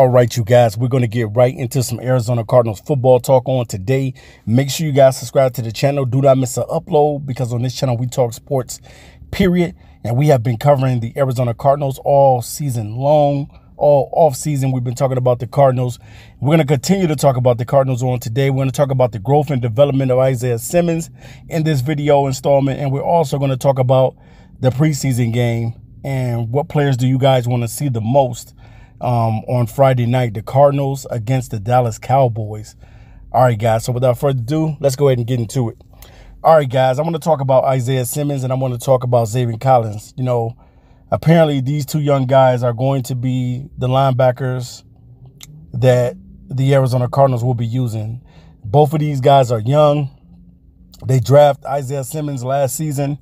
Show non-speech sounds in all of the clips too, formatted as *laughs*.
All right, you guys, we're going to get right into some Arizona Cardinals football talk on today. Make sure you guys subscribe to the channel. Do not miss an upload because on this channel we talk sports, period. And we have been covering the Arizona Cardinals all season long, all off season. We've been talking about the Cardinals. We're going to continue to talk about the Cardinals on today. We're going to talk about the growth and development of Isaiah Simmons in this video installment. And we're also going to talk about the preseason game and what players do you guys want to see the most um, on Friday night, the Cardinals against the Dallas Cowboys. All right, guys. So without further ado, let's go ahead and get into it. All right, guys. I want to talk about Isaiah Simmons and I want to talk about Zaven Collins. You know, apparently these two young guys are going to be the linebackers that the Arizona Cardinals will be using. Both of these guys are young. They draft Isaiah Simmons last season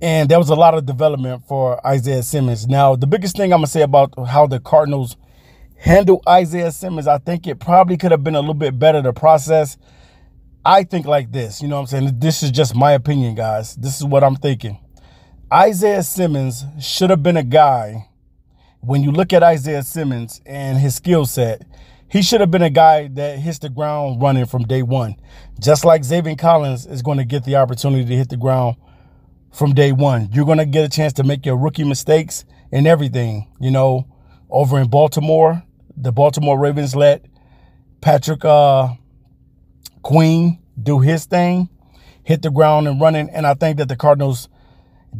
and there was a lot of development for Isaiah Simmons. Now, the biggest thing I'm going to say about how the Cardinals handle Isaiah Simmons, I think it probably could have been a little bit better to process. I think like this, you know what I'm saying? This is just my opinion, guys. This is what I'm thinking. Isaiah Simmons should have been a guy, when you look at Isaiah Simmons and his skill set, he should have been a guy that hits the ground running from day one. Just like Zaven Collins is going to get the opportunity to hit the ground from day one. You're going to get a chance to make your rookie mistakes and everything. You know, over in Baltimore, the Baltimore Ravens let Patrick uh, Queen do his thing, hit the ground and running. And I think that the Cardinals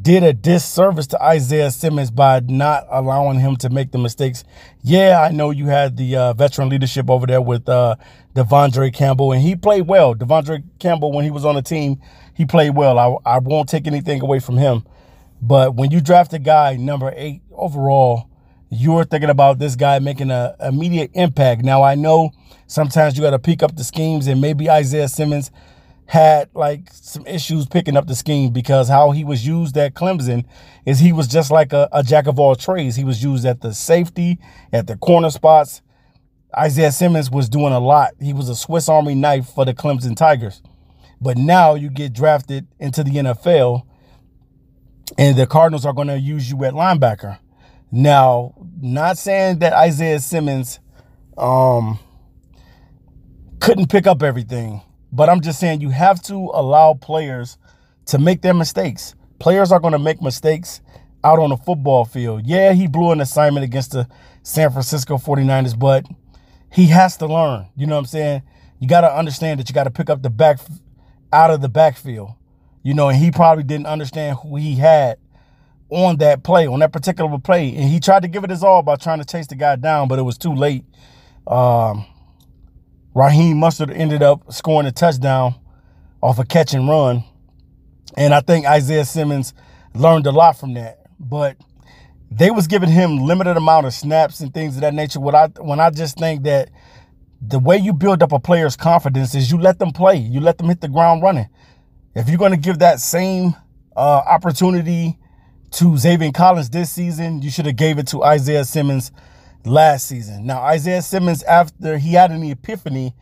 did a disservice to Isaiah Simmons by not allowing him to make the mistakes. Yeah, I know you had the uh, veteran leadership over there with uh, De'Vondre Campbell, and he played well. De'Vondre Campbell, when he was on the team, he played well. I, I won't take anything away from him. But when you draft a guy number eight overall, you're thinking about this guy making an immediate impact. Now, I know sometimes you got to pick up the schemes, and maybe Isaiah Simmons – had like some issues picking up the scheme because how he was used at Clemson is he was just like a, a, jack of all trades. He was used at the safety, at the corner spots. Isaiah Simmons was doing a lot. He was a Swiss Army knife for the Clemson Tigers. But now you get drafted into the NFL and the Cardinals are going to use you at linebacker. Now, not saying that Isaiah Simmons um, couldn't pick up everything but I'm just saying you have to allow players to make their mistakes. Players are going to make mistakes out on the football field. Yeah, he blew an assignment against the San Francisco 49ers, but he has to learn. You know what I'm saying? You got to understand that you got to pick up the back out of the backfield. You know, and he probably didn't understand who he had on that play, on that particular play. And he tried to give it his all by trying to chase the guy down, but it was too late. Um, Raheem Mostert ended up scoring a touchdown off a catch and run. And I think Isaiah Simmons learned a lot from that. But they was giving him limited amount of snaps and things of that nature. What I when I just think that the way you build up a player's confidence is you let them play. You let them hit the ground running. If you're going to give that same uh, opportunity to Zaven Collins this season, you should have gave it to Isaiah Simmons last season. Now, Isaiah Simmons, after he had an epiphany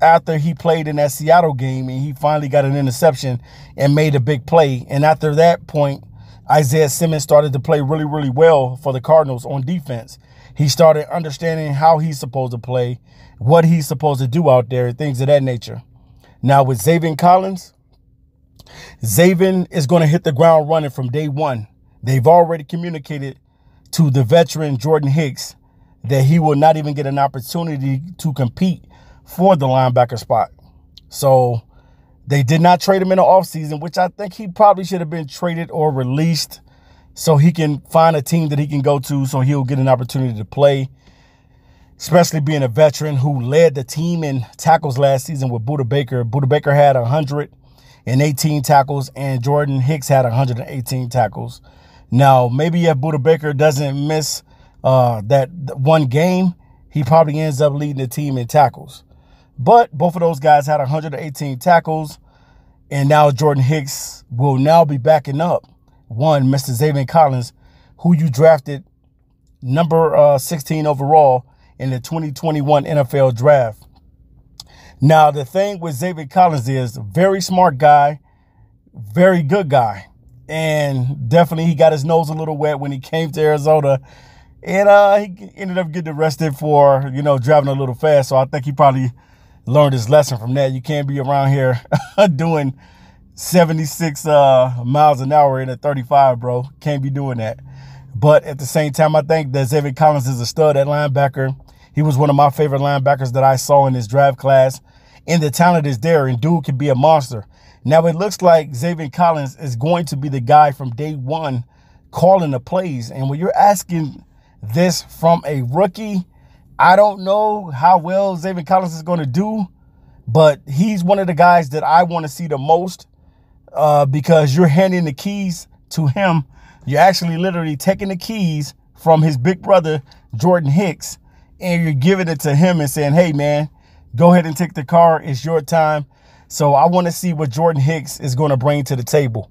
after he played in that Seattle game and he finally got an interception and made a big play. And after that point, Isaiah Simmons started to play really, really well for the Cardinals on defense. He started understanding how he's supposed to play, what he's supposed to do out there, things of that nature. Now, with Zaven Collins, Zaven is going to hit the ground running from day one. They've already communicated to the veteran Jordan Hicks that he will not even get an opportunity to compete for the linebacker spot. So they did not trade him in the offseason, which I think he probably should have been traded or released so he can find a team that he can go to so he'll get an opportunity to play, especially being a veteran who led the team in tackles last season with Budda Baker. Budda Baker had 118 tackles and Jordan Hicks had 118 tackles. Now, maybe if Budda Baker doesn't miss uh, that one game, he probably ends up leading the team in tackles. But both of those guys had 118 tackles, and now Jordan Hicks will now be backing up one, Mr. Zaven Collins, who you drafted number uh, 16 overall in the 2021 NFL draft. Now, the thing with Zaven Collins is very smart guy, very good guy. And definitely he got his nose a little wet when he came to Arizona And uh, he ended up getting arrested for, you know, driving a little fast. So I think he probably learned his lesson from that. You can't be around here *laughs* doing 76 uh, miles an hour in a 35, bro. Can't be doing that. But at the same time, I think that Zaven Collins is a stud at linebacker. He was one of my favorite linebackers that I saw in this draft class. And the talent is there, and dude can be a monster. Now, it looks like Zaven Collins is going to be the guy from day one calling the plays. And when you're asking this from a rookie, I don't know how well Zaven Collins is going to do, but he's one of the guys that I want to see the most uh, because you're handing the keys to him. You're actually literally taking the keys from his big brother, Jordan Hicks, and you're giving it to him and saying, hey, man, go ahead and take the car. It's your time. So I want to see what Jordan Hicks is going to bring to the table.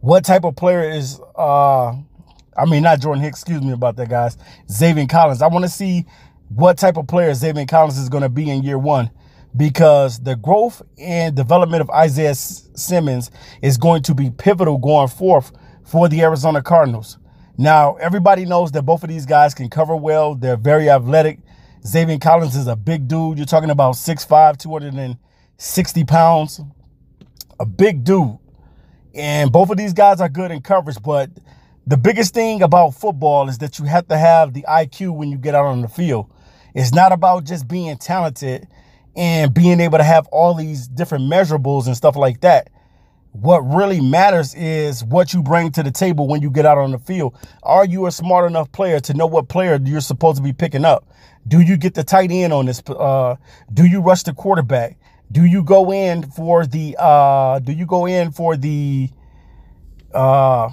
What type of player is, uh, I mean, not Jordan Hicks, excuse me about that, guys. Zaven Collins. I want to see what type of player Zaven Collins is going to be in year one because the growth and development of Isaiah Simmons is going to be pivotal going forth for the Arizona Cardinals. Now, everybody knows that both of these guys can cover well. They're very athletic. Xavier Collins is a big dude. You're talking about 6'5", 260 pounds. A big dude. And both of these guys are good in coverage, but the biggest thing about football is that you have to have the IQ when you get out on the field. It's not about just being talented and being able to have all these different measurables and stuff like that. What really matters is what you bring to the table when you get out on the field. Are you a smart enough player to know what player you're supposed to be picking up? Do you get the tight end on this? Uh, do you rush the quarterback? Do you go in for the? Uh, do you go in for the? Uh,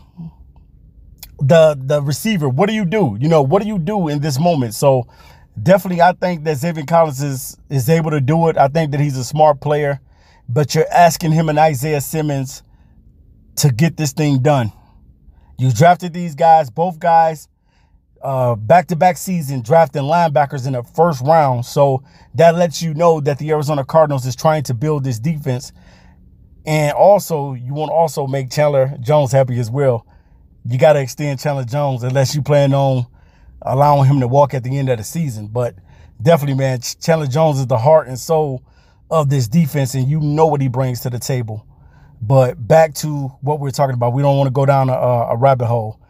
the the receiver. What do you do? You know, what do you do in this moment? So definitely, I think that Zaven Collins is is able to do it. I think that he's a smart player, but you're asking him and Isaiah Simmons to get this thing done. You drafted these guys, both guys, uh, back-to-back season drafting linebackers in the first round. So that lets you know that the Arizona Cardinals is trying to build this defense. And also, you want to also make Chandler Jones happy as well. You got to extend Chandler Jones unless you plan on allowing him to walk at the end of the season. But definitely, man, Chandler Jones is the heart and soul of this defense, and you know what he brings to the table. But back to what we're talking about, we don't want to go down a, a rabbit hole.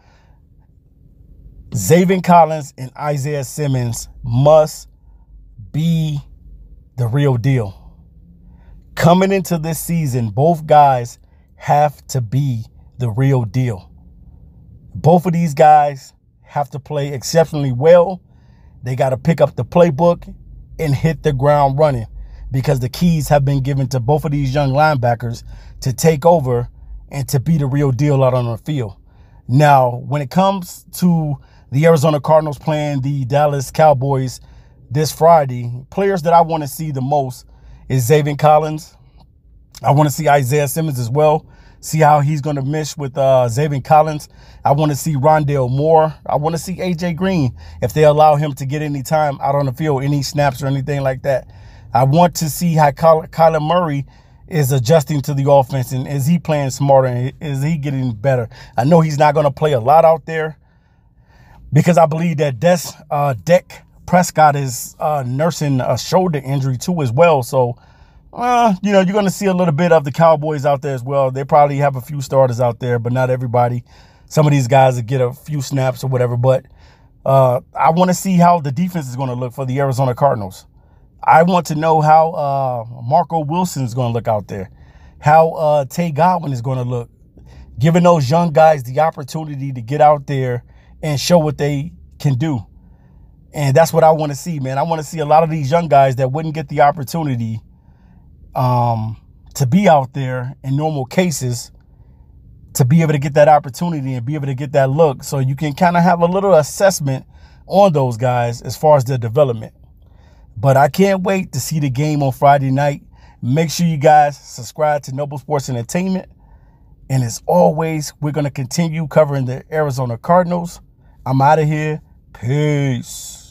Zaven Collins and Isaiah Simmons must be the real deal. Coming into this season, both guys have to be the real deal. Both of these guys have to play exceptionally well. They got to pick up the playbook and hit the ground running because the keys have been given to both of these young linebackers to take over and to be the real deal out on the field. Now, when it comes to the Arizona Cardinals playing the Dallas Cowboys this Friday, players that I want to see the most is Zaven Collins. I want to see Isaiah Simmons as well see how he's going to mesh with uh, Zaven Collins. I want to see Rondale Moore. I want to see AJ Green if they allow him to get any time out on the field, any snaps or anything like that. I want to see how Kyler Murray is adjusting to the offense and is he playing smarter and is he getting better? I know he's not going to play a lot out there because I believe that Des, uh, Dak Prescott is uh, nursing a shoulder injury too as well. So uh, you know, you're going to see a little bit of the Cowboys out there as well. They probably have a few starters out there, but not everybody. Some of these guys get a few snaps or whatever. But uh, I want to see how the defense is going to look for the Arizona Cardinals. I want to know how uh, Marco Wilson is going to look out there, how uh, Tay Gowan is going to look, giving those young guys the opportunity to get out there and show what they can do. And that's what I want to see, man. I want to see a lot of these young guys that wouldn't get the opportunity um, to be out there in normal cases to be able to get that opportunity and be able to get that look so you can kind of have a little assessment on those guys as far as their development. But I can't wait to see the game on Friday night. Make sure you guys subscribe to Noble Sports Entertainment. And as always, we're going to continue covering the Arizona Cardinals. I'm out of here. Peace.